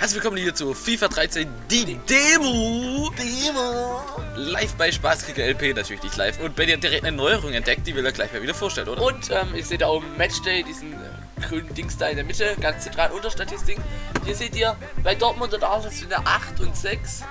Herzlich willkommen hier zu FIFA 13, die Demo. Demo. Live bei Spaßkicker LP, natürlich nicht live. Und Benny hat direkt eine Neuerung entdeckt, die will er gleich mal wieder vorstellen, oder? Und ähm, ich sehe da oben Matchday, diesen äh, grünen Dings da in der Mitte, ganz zentral unter Statistik. Hier seht ihr, bei Dortmund und Arsenal sind ja 8 und 6.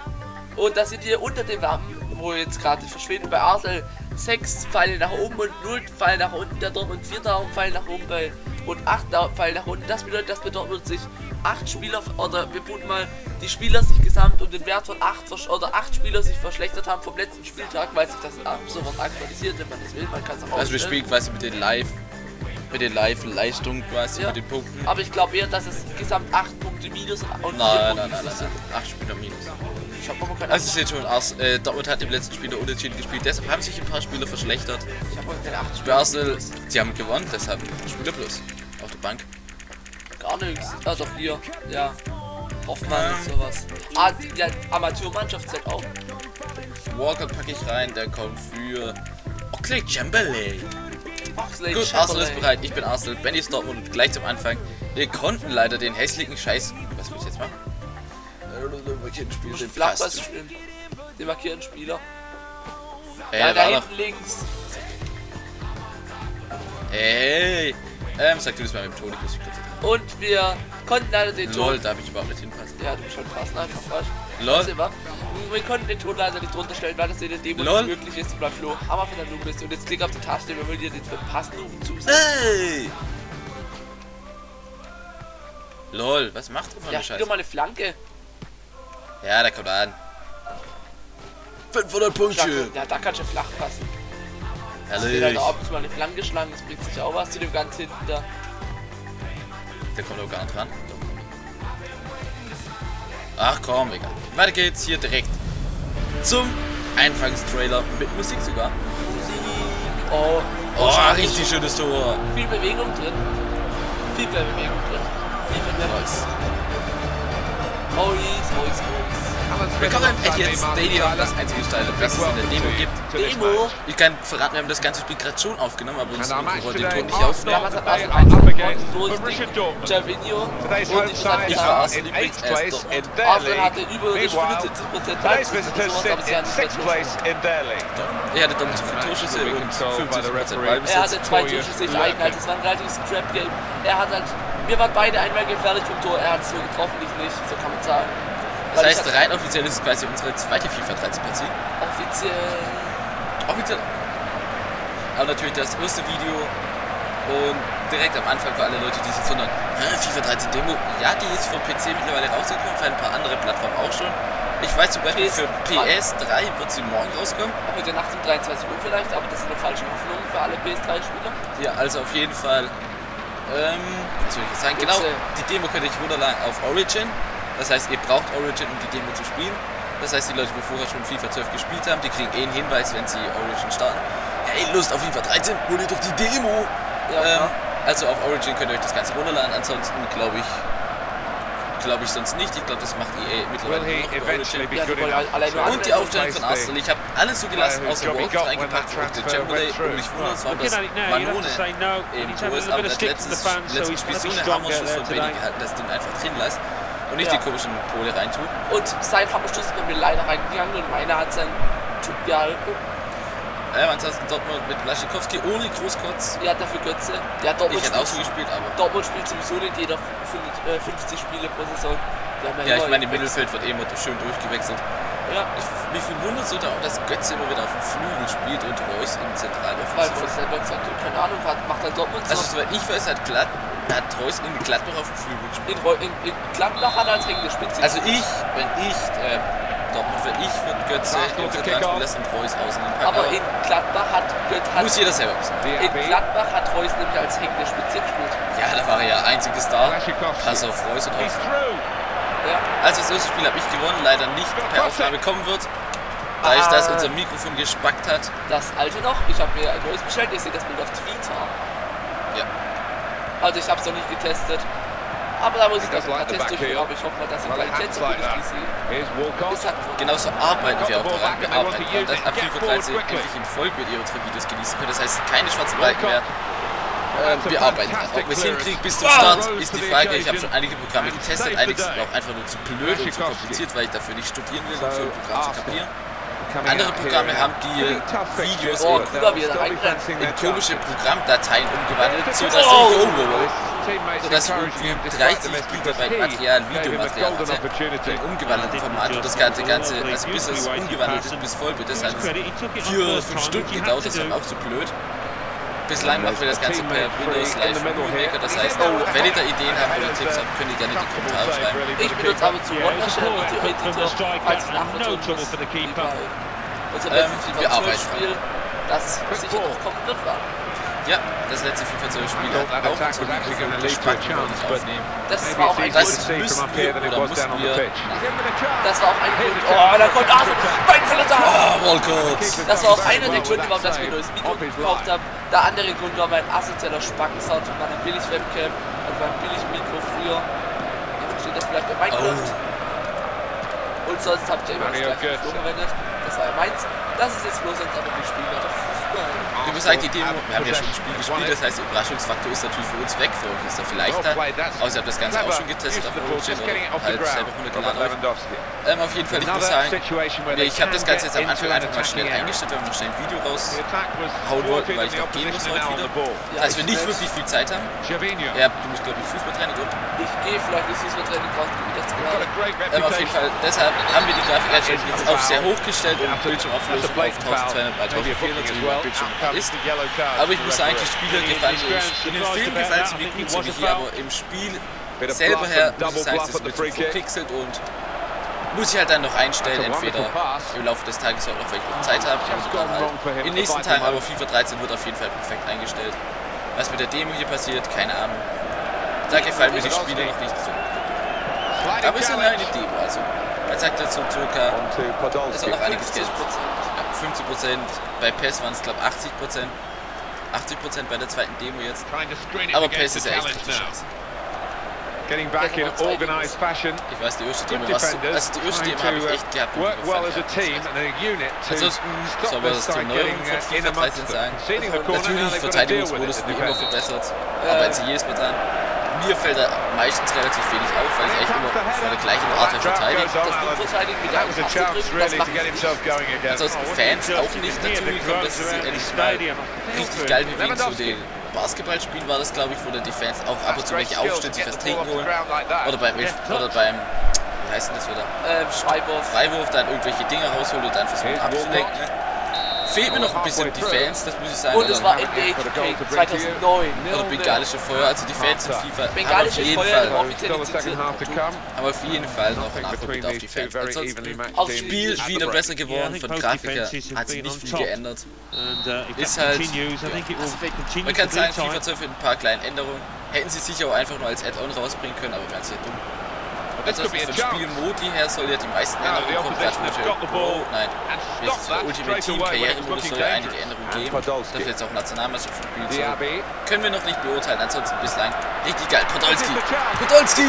Und da seht ihr unter dem Wappen, wo jetzt gerade verschwinden, bei Arsenal 6 Pfeile nach oben und 0 Pfeile nach unten. Der Dortmund 4 Pfeile nach oben bei und 8 Pfeile nach unten. Das bedeutet, dass bei Dortmund sich 8 Spieler oder wir tun mal die Spieler sich gesamt um den Wert von 8 oder 8 Spieler sich verschlechtert haben vom letzten Spieltag, weil sich das sofort aktualisiert, wenn man das will. Man kann es auch Also wir spielen quasi mit den Live mit den Live-Leistungen quasi, Ja. mit den Punkten. Aber ich glaube eher, dass es gesamt 8 Punkte minus und 4 Nein, Punkte nein, nein, nein, nein. 8 Spieler minus. Ich habe aber Also jetzt schon Ars äh, Dortmund hat im letzten Spiel der Unentschieden gespielt, deshalb haben sich ein paar Spieler verschlechtert. ich habe keine 8 Bei Arsenal, sie haben gewonnen, deshalb Spieler plus. Auf der Bank. Gar nichts. Ah, doch hier. Ja. Hoffmann und sowas. Ah, ja, Amateurmannschaft zählt auch. Walker packe ich rein, der kommt für Oxley Chamberlain. Oxlade Gut, Arsenal ist Chamberlain. bereit. Ich bin Arsenal. Benny ist Dortmund. Und gleich zum Anfang. Wir konnten leider den hässlichen Scheiß. Spiel Muss den Flachpass spielen. Den markierten Spieler. Ey, ja, da hinten links. Ey. Ähm, sag du das mal mit dem Ton. Ich muss kurz Und wir konnten leider den Lol, Ton. darf ich überhaupt nicht hinpassen. Ja, du bist schon fast einfach falsch. Lol. Wir konnten den Ton leider nicht runterstellen, weil das in der Demo Lol. nicht möglich ist. Weil Flo Hammer von der Noob ist. Und jetzt klick auf die Taste, wir wollen dir den Pass-Noob zusetzen. Hey. Lol, was macht der von Ja, der Scheiße? doch mal eine Flanke. Ja, der kommt an. 500 Punkte. Ja, da kannst du flach passen. Herrlich. und zu mal eine Flanke schlagen, das bringt sich auch was zu dem ganz hinten da. Der kommt auch gar nicht ran. Ach komm, egal. Weiter geht's hier direkt zum Anfangstrailer mit Musik sogar. Oh, Oh, stark. richtig schönes Tor. Viel Bewegung drin. Viel mehr Bewegung drin. Viel mehr Nice. Yes, oh, yes. Willkommen im Etihad Stadium, das einzige Stadion, das es in der Demo gibt. Demo. Ich kann verraten, wir haben das ganze Spiel gerade schon aufgenommen, aber match wollte den Ton nicht aufnehmen. Damals hat eins up gewonnen against durch. Gervinho. Today's Und ich sag, war are Arsenal in übrigens eighth erst place Dortmund. Arsenal hatte über die Meanwhile, 75% today's Ballbesitz. haben sie nicht their league. Er hatte doppelt so viele Torschüsse und 50% Ballbesitz. Er hatte zwei Torschüsse, ich ein, also es war ein relatives Trap-Game. Er hat halt, wir waren beide einmal gefährlich vom Tor, er hat es so getroffen, ich nicht, so kann man sagen. Das Weil heißt, rein offiziell ist es quasi unsere zweite FIFA 13 Partie. offiziell Offiziell. Aber natürlich das erste Video und direkt am Anfang für alle Leute, die sich wundern, "Hä, FIFA 13 Demo, ja, die ist vom PC mittlerweile rausgekommen, für ein paar andere Plattformen auch schon. Ich weiß zum Beispiel, für PS3 wird sie morgen rauskommen. heute Nacht um 23 Uhr vielleicht, aber das ist eine falsche Hoffnung für alle PS3-Spieler. Ja, also auf jeden Fall, ähm, was soll ich sagen? Genau, äh, die Demo könnt ihr euch runterladen auf Origin. Das heißt, ihr braucht Origin, um die Demo zu spielen. Das heißt, die Leute, die vorher schon FIFA 12 gespielt haben, die kriegen eh einen Hinweis, wenn sie Origin starten. Hey, Lust auf FIFA 13? Hol dir doch die Demo! Ja, ähm, also auf Origin könnt ihr euch das Ganze runterladen. Ansonsten glaube ich, glaube ich sonst nicht. Ich glaube, das macht EA mittlerweile nur noch Ja, Und die Aufstellung von Arsenal. Ich habe alles so gelassen, player außer when reingepackt und den Chamberlain. Und ich wundere, es war Looking das at it now, you'll have Manone im He's Tor having ist, a aber bit das letzte, Spiel so eine Hammerschuss von Benny gehalten, dass ich den einfach drin lasse und nicht Ja. die komischen Pole reintue. Und sein Hammerstoß ist bei mir leider reingegangen und meiner hat seinen Typ gehalten. Ähm, ansonsten Dortmund mit Blaschikowski ohne Großkotz. Ja, dafür Götze. Ja, Dortmund, Ich hätte auch so spielt, gespielt, aber. Dortmund spielt sowieso nicht jeder 50, äh, 50 Spiele pro Saison. Haben Ja, ich meine, im. Mittelfeld wird eh immer schön durchgewechselt. Ja, Ich, mich verwundert so, da- dass Götze immer wieder auf dem Flügel spielt und Reus im weil. Frost selber gesagt hat, keine Ahnung, hat, macht halt Dortmund so. Also, soweit ich weiß, hat, Glatt, hat Reus in Gladbach auf dem Flügel gespielt. in, in, in Gladbach hat er als hängende Spitze Also ich, wenn ich, äh, Dortmund, wenn ich würde Götze im Zentral spielen lassen und Reus außen im Pack. Aber in Gladbach hat, hat muss jeder selber wissen. in Gladbach hat Reus nämlich als hängende Spitze gespielt. Ja, da war er ja Star. Blaschikowski. Pass auf Reus und auf. Ja. Also das erste Spiel habe ich gewonnen, leider nicht per Aufnahme kommen wird. Da ich das Ah. unser Mikrofon gespackt hat. Das alte noch, ich habe mir ein neues bestellt, ihr seht das Bild auf Twitter. Ja. Also ich habe es noch nicht getestet. Aber da muss ich does noch ein like the paar Tests back durchführen, heel. aber ich hoffe mal, dass die Qualität so gut ist, wie sie wurde. Genauso arbeiten wir auch daran. Wir arbeiten daran, dass ab and get FIFA forward 13 quickly. endlich in Vollbild ihre Videos genießen können. Das heißt, keine schwarzen Balken mehr. Walcott. Ähm, wir arbeiten dran. Ob wir es hinkriegen bis zum Start, ist die Frage. Ich habe schon einige Programme getestet. Einige sind auch einfach nur zu blöd und zu kompliziert, weil ich dafür nicht studieren will, um so ein Programm zu kapieren. Andere Programme haben die Videos Oh, in, guck mal, wie er da reinrennt. in komische Programmdateien umgewandelt, sodass ich, oh, oh, oh, sodass ich irgendwie 30 Gigabyte Material, Videomaterial hatte, in umgewandeltem Format. Und das ganze, ganze also bis es umgewandelt ist, bis Vollbild, das hat vier oder fünf Stunden gedauert, das war auch so blöd. Bislang machen wir das Ganze per Windows Live Movie Maker, das heißt, wenn ihr da Ideen habt oder Tipps habt, könnt ihr gerne in die Kommentare schreiben. Ich benutze aber zu Wondershare Video Editor, falls ich nachvertonen muss. Wie bei unserem Ähm, wir FIFA arbeiten 12 Spiel, das sicher noch kommen wird, war. Ja, das letzte FIFA 12 Spiel hat auch unsere wir aufnehmen. Das war auch ein Das Grund. müssen wir oder mussten wir Das war auch ein Grund. Oh, da kommt Arthur. Beinverletzung. Ah, Walcott! Das war auch einer der Gründe, warum mir ein neues Mikro gekauft habe. Der andere Grund war mein asozialer Spackensound von meiner Billig-Webcam und meinem Billig-Mikro früher. Ihr versteht das vielleicht bei Minecraft. Und sonst habe ich ja immer das gleiche verwendet. Das war ja meins. Das ist jetzt bloß sonst aber wir. Ich muss sagen, die Demo, wir haben ja schon ein Spiel gespielt, das heißt, der Überraschungsfaktor ist natürlich für uns weg, für euch ist er vielleicht da. Außer ihr habt das Ganze auch schon getestet auf Origin oder halt selber runtergeladen. Ähm, auf jeden Fall, ich muss sagen, nee, ich habe das Ganze jetzt am Anfang einfach mal schnell eingestellt, weil wir noch schnell ein Video raushauen wollten, weil ich noch gehen muss heute wieder. Das heißt, wir nicht wirklich viel Zeit haben. Ja, du musst, glaube ich, Fußballtraining und Ich gehe vielleicht ins Fußballtraining raus, wie das gerade. Ähm, auf jeden Fall, deshalb haben wir die Grafikeinstellung jetzt auf sehr hoch gestellt und Bildschirmauflösung auf 1200 bei 1400, so wie mein Bildschirm ist. Aber ich muss sagen, die Spieler gefallen mir. In den Filmen gefallen sie mir gut, so wie hier, aber im Spiel selber her, muss ich sagen, ist es ein bisschen verpixelt und muss ich halt dann noch einstellen, entweder im Laufe des Tages oder noch, wenn ich noch Zeit habe, oder dann halt in den nächsten Tagen, aber FIFA 13 wird auf jeden Fall perfekt eingestellt. Was mit der Demo hier passiert, keine Ahnung. Da gefallen mir die Spiele noch nicht so. Aber es ist ja eine Demo, also man sagt dazu circa, es soll noch einiges Geld. 50 Prozent, bei PES waren es glaube 80 Prozent. 80 Prozent bei der zweiten Demo jetzt. Aber PES ist ja echt richtig scheiße. Getting back in organised fashion. Ich weiß, die erste Demo war so, also die erste Demo habe ich echt gehabt. uh, work well as a team and a unit to Ansonsten stop soll man the das Neuerung getting von uh, in FIFA 13 amongst them. sagen. Conceding the corner, now Natürlich, Verteidigungsmodus wird immer defenders. verbessert. Arbeiten sie jedes Mal dran. Mir fällt da meistens relativ wenig auf, weil ich echt immer von der gleichen Art her verteidige. Das Blutverteidigen mit That was a chance das really to macht get himself going again. Ansonsten Fans auch nicht dazu gekommen, dass sie sich endlich mal richtig geil bewegen zu den Basketballspielen war das, glaube ich, wo dann die Fans auch ab und zu welche aufstehen, sich was trinken holen. Oder beim, oder beim, wie heißt denn das wieder? Ähm, Schreiber. Freiwurf dann irgendwelche Dinge rausholt und dann versucht abzulenken. Fehlt mir noch ein bisschen die Fans, das muss ich sagen. Und es Also, war NBA 2K 2009. oder bengalische Feuer, also die Fans in FIFA haben auf Bengalische jeden Feuer Fall, offiziell aber auf jeden Fall noch ein Nachholbild auf die Fans. very Ansonsten teams. Spiel ist wieder besser geworden, von Grafiker hat sich nicht viel geändert. Ist halt, ja. Man kann sagen, FIFA 12 mit ein paar kleinen Änderungen. Hätten sie sicher auch einfach nur als Add-on rausbringen können, aber wären sie dumm. Ansonsten von Spielmodi her soll ja die meisten Änderungen kommen. Pro, nein, jetzt der Ultimate Team Karrieremodus soll ja einige Änderungen geben. Wir jetzt auch Nationalmeisterschaft spielen. Diaby. Können wir noch nicht beurteilen, ansonsten bislang richtig geil. Podolski! Podolski!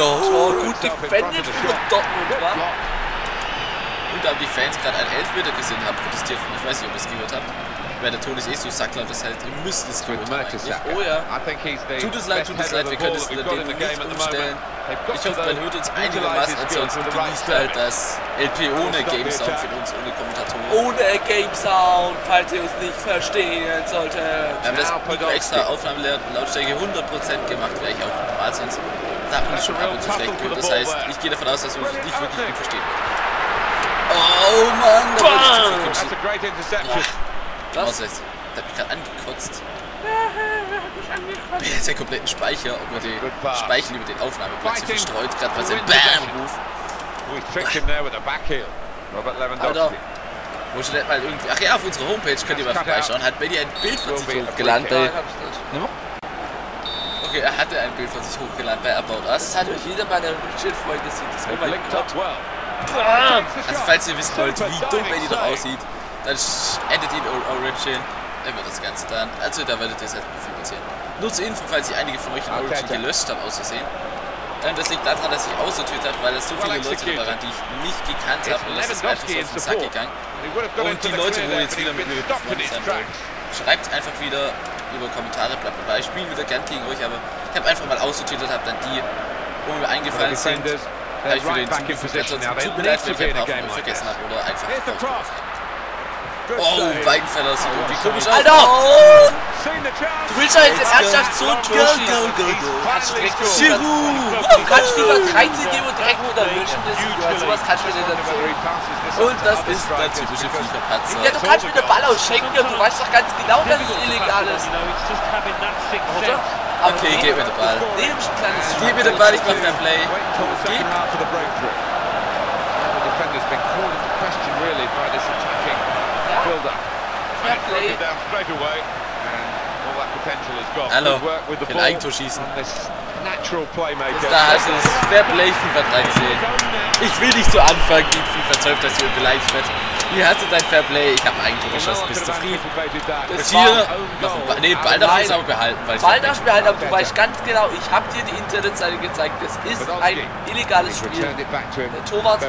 Oh, Gut defended für Dortmund, wa? Und da haben die Fans gerade einen Elfmeter gesehen, haben protestiert. Ich weiß nicht, ob ihr es gehört habt. Weil der Ton ist eh so sackler, das heißt, ihr müsst es eigentlich. Oh ja. Tut es leid, tut es leid, wir können es the game nicht umstellen. Ich hoffe, man hört uns einigermaßen, ansonsten genießt halt das LP ohne Game Sound für uns, ohne Kommentatoren. Ohne Game Sound, falls ihr uns nicht verstehen solltet. Wir haben das extra Aufnahmelautstärke 100% gemacht, wäre ich auch normal sonst. Da hat man schon ab und zu schlecht gehört. Das heißt, ich gehe davon aus, dass wir uns nicht wirklich gut verstehen. Oh Mann, da wurde ich zu viel Was heißt? Der hat mich gerade angekotzt. Bin jetzt der kompletten Speicher über den Speichel über den Aufnahmeplatz hier verstreut, gerade bei seinem Bam-Move. He's tricked him there with a back heel. Robert Alter. Wo schon mal irgendwie. Ach ja, auf unserer Homepage könnt ihr mal vorbeischauen. Hat Benny ein Bild von sich hochgeladen Ja, bei. hab ich nicht. Okay, er hatte ein Bild von sich hochgeladen bei About Us. Das hat euch jeder meiner Richard-Freunde sieht. Das oh mein Gott. Also falls ihr wissen wollt, wie dumm Benny doch aussieht, dann addet ihn Origin. Wird das Ganze dann. Also da werdet ihr es halt viel passieren. Nur zur Info, falls ich einige von euch in Origin gelöscht habe, aus Versehen. Ähm, das liegt daran, dass ich aussortiert habe, weil es so viele Leute dabei waren, die ich nicht gekannt habe und das ist einfach so auf den Sack gegangen. Und die Leute, wo jetzt wieder mit mir befreundet sein wollen, schreibt einfach wieder über Kommentare, bla bla bla. Ich spiele wieder gern gegen euch, aber ich habe einfach mal aussortiert und habe dann die, wo mir eingefallen sind, habe ich wieder hinzugefügt. Ansonsten tut mir leid, wenn ich ein paar vergessen habe oder einfach. Oh. Weidenfeller sieht irgendwie komisch aus. Alter! Chance. Du willst ja jetzt ernsthaft so ein Tor schießen. Kannst du direkt Giroud! Du kannst FIFA 13 Demo direkt wieder löschen. Das sowas kannst du mir nicht erzählen. Und das ist der typische FIFA-Patzer. Ja, du kannst mir den Ball ausschenken und du weißt doch ganz genau, dass es illegal ist. Oder? Okay, gib mir den Ball. Gib mir den Ball, ich mach Fair Play. Wait until the second Gib. Gone. Hallo, ball Eigentor schießen. Da hast du das Fair Play FIFA 13. Ich will nicht zu Anfang gegen FIFA 12, dass ihr beleidigt wird. Hier hast du dein Fair Play, ich habe ein Eigentor geschossen, bist zufrieden. Das hier noch ein Ball. Nee, Ball darf ich aber behalten, weil ich Ball darfst du behalten, aber du weißt ganz genau, ich habe dir die Internetseite gezeigt, das ist ein illegales Spiel. Der Torwart-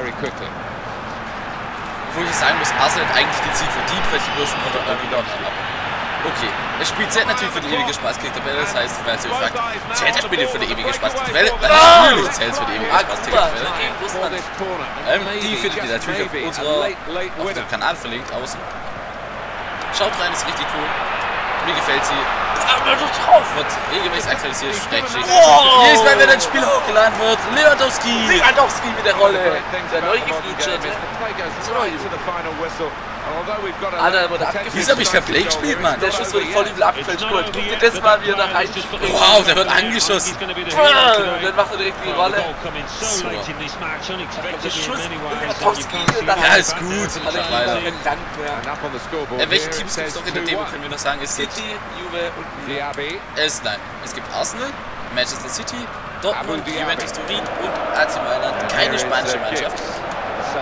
Wo ich sagen muss, Arsenal hat eigentlich den Sieg verdient, weil schon wieder mal gewonnen haben. Okay, das Spiel zählt natürlich für die ewige Spaßkick-Tabelle, das heißt, wer sich fragt, zählt das Spiel für die ewige Spaßkick-Tabelle? Natürlich zählt es für die ewige Ah, Spaßkick-Tabelle. Ähm, die findet ihr natürlich auf unserer auf winner. dem Kanal verlinkt außen. Schaut rein, ist richtig cool. Mir gefällt sie. Aber doch drauf! Wird regelmäßig aktualisiert, Schrägstrich. Wow. Jedes Mal, wenn ein Spiel hochgeladen wird, Lewandowski! Lewandowski mit der Rolle. Der neu gefeatured. So neu. Alter, wurde abgeführt. Wieso hab ich Play decisive gespielt, Mann? Der Schuss wurde voll im Lappfeld geholt. Guck dir das mal, wie er da reinspringt. Wow, der wird angeschossen. Und dann macht er direkt die Rolle. So. Der Schuss, und dann Ja, ist gut. Äh, welche Teams gibt es noch in der Demo, 2-1. können wir noch sagen? Es gibt, City, Juve und Milan. Diaby. es, nein, es gibt Arsenal, Manchester City, Dortmund. Juventus Turin und AC Mailand. Keine spanische Mannschaft.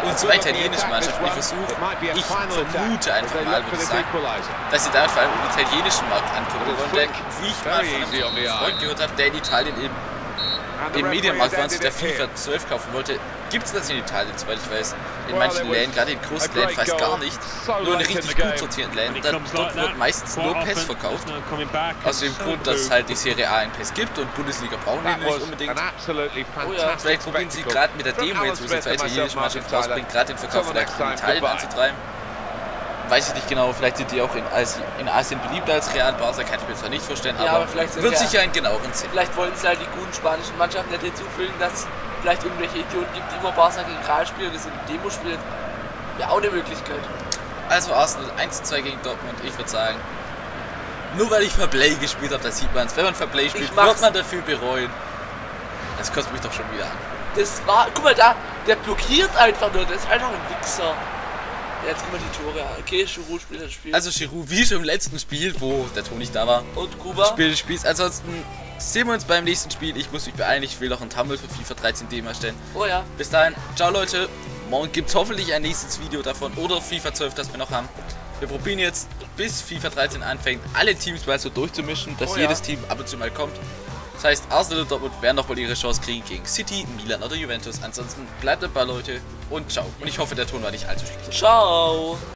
Und zwei italienische Mannschaften, die versuchen, ich vermute einfach mal, würde ich sagen, dass sie damit vor allem den italienischen Markt angucken wollen. Denn wie ich mal von einem Freund gehört habe, der in Italien eben im Medienmarkt war und sich der FIFA 12 kaufen wollte, gibt es das in Italien, soweit ich weiß. In manchen Läden, gerade in großen Läden, fast gar nicht. Nur in richtig gut sortierten Läden. Dort wird meistens nur PES verkauft. Aus dem Grund, dass es halt die Serie A in PES gibt und Bundesliga brauchen die nicht unbedingt. Vielleicht probieren sie gerade mit der Demo jetzt, wo sie zwei italienische Mannschaften rausbringen, gerade den Verkauf vielleicht in Italien anzutreiben. Weiß ich nicht genau, vielleicht sind die auch in, Asi in Asien beliebter als Real Barca, kann ich mir zwar nicht vorstellen, Ja, aber, aber vielleicht wird ja- sicher einen genaueren sehen. Vielleicht wollen sie halt die guten spanischen Mannschaften nicht hinzufügen, dass es vielleicht irgendwelche Idioten gibt, die immer Barca gegen Real spielen, das in Demo spielen. Wäre auch eine Möglichkeit. Also Arsenal 1 zu 2 gegen Dortmund, ich würde sagen, nur weil ich Fairplay gespielt habe, da sieht man es. Wenn man Fairplay spielt, wird man dafür bereuen. Das kostet mich doch schon wieder an. Das war, guck mal da, der blockiert einfach nur, das ist einfach ein Wichser. Jetzt mal die Tore. Okay, Giroud spielt das Spiel. Also Giroud, wie schon im letzten Spiel, wo der Ton nicht da war, und Kuba. Spiel des Spiels. Ansonsten sehen wir uns beim nächsten Spiel. Ich muss mich beeilen, ich will noch ein Tumble für FIFA 13 Demo erstellen. Oh ja. Bis dahin, ciao Leute. Morgen gibt es hoffentlich ein nächstes Video davon oder FIFA 12, das wir noch haben. Wir probieren jetzt, bis FIFA 13 anfängt, alle Teams mal so durchzumischen, dass Oh ja. jedes Team ab und zu mal kommt. Das heißt, Arsenal und Dortmund werden nochmal ihre Chance kriegen gegen City, Milan oder Juventus. Ansonsten bleibt dabei, Leute, und ciao. Und ich hoffe, der Ton war nicht allzu schlecht. Ciao.